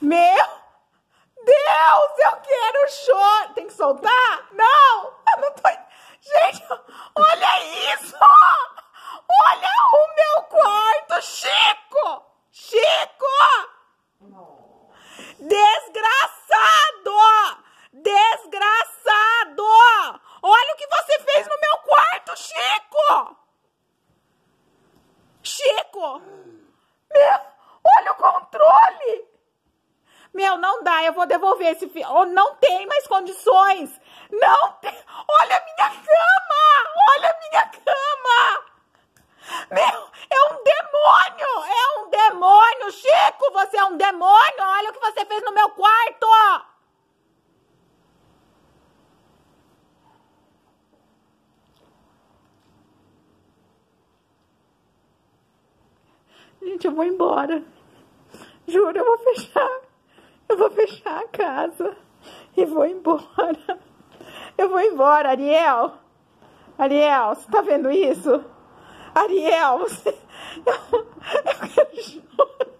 Meu Deus, eu quero chorar. Tem que soltar? Não, eu não tô. Gente, olha isso! Olha o meu quarto, Chico! Chico! Desgraçado! Desgraçado! Olha o que você fez no meu quarto, Chico! Chico! Meu, olha o controle! Meu, não dá, eu vou devolver esse filho. Oh, não tem mais condições. Não tem. Olha a minha cama! Olha a minha cama! Meu, é um demônio! É um demônio! Chico, você é um demônio! Olha o que você fez no meu quarto! Gente, eu vou embora. Juro, eu vou fechar. Eu vou fechar a casa e vou embora. Eu vou embora, Ariel. Ariel, você tá vendo isso? Ariel, você. Eu, eu quero chorar.